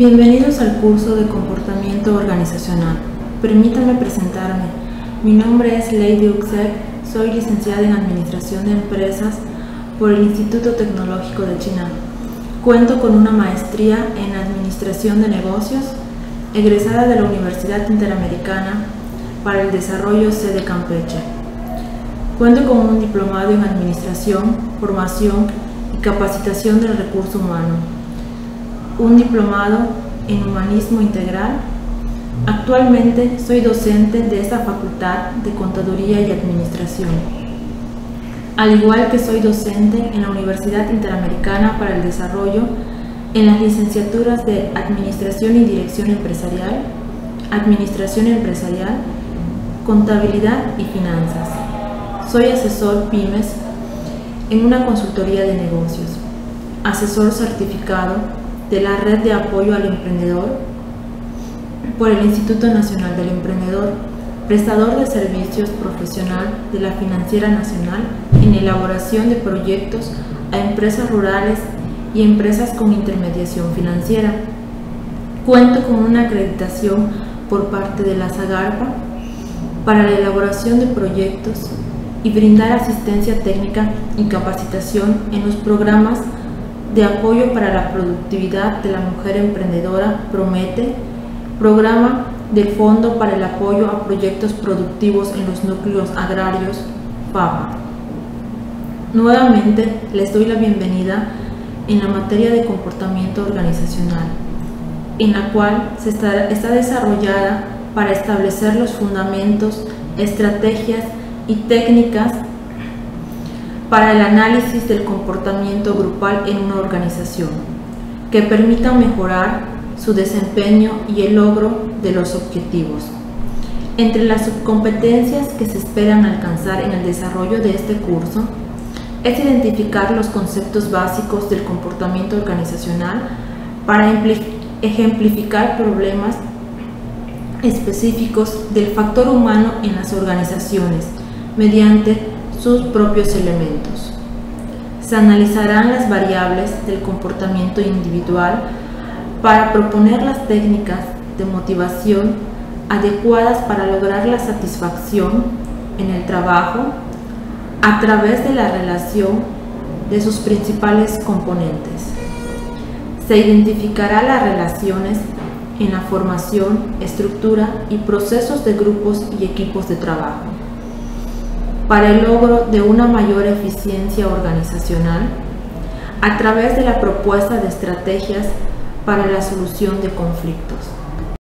Bienvenidos al curso de comportamiento organizacional. Permítanme presentarme. Mi nombre es Lady Uxek, soy licenciada en Administración de Empresas por el Instituto Tecnológico de China. Cuento con una maestría en Administración de Negocios, egresada de la Universidad Interamericana para el Desarrollo C de Campeche. Cuento con un diplomado en Administración, Formación y Capacitación del Recurso Humano, un diplomado en Humanismo Integral. Actualmente soy docente de esta Facultad de Contaduría y Administración, al igual que soy docente en la Universidad Interamericana para el Desarrollo en las licenciaturas de Administración y Dirección Empresarial, Administración Empresarial, Contabilidad y Finanzas. Soy asesor PYMES en una consultoría de negocios, asesor certificado de la Red de Apoyo al Emprendedor por el Instituto Nacional del Emprendedor, prestador de servicios profesional de la Financiera Nacional en elaboración de proyectos a empresas rurales y empresas con intermediación financiera. Cuento con una acreditación por parte de la Zagarpa para la elaboración de proyectos y brindar asistencia técnica y capacitación en los programas de apoyo para la productividad de la mujer emprendedora Promete, programa del Fondo para el Apoyo a Proyectos Productivos en los Núcleos Agrarios, FAPA. Nuevamente les doy la bienvenida en la materia de comportamiento organizacional, en la cual se está, está desarrollada para establecer los fundamentos, estrategias y técnicas para el análisis del comportamiento grupal en una organización, que permitan mejorar su desempeño y el logro de los objetivos. Entre las subcompetencias que se esperan alcanzar en el desarrollo de este curso es identificar los conceptos básicos del comportamiento organizacional para ejemplificar problemas específicos del factor humano en las organizaciones mediante sus propios elementos. Se analizarán las variables del comportamiento individual para proponer las técnicas de motivación adecuadas para lograr la satisfacción en el trabajo a través de la relación de sus principales componentes. Se identificará las relaciones en la formación, estructura y procesos de grupos y equipos de trabajo. Para el logro de una mayor eficiencia organizacional, a través de la propuesta de estrategias para la solución de conflictos.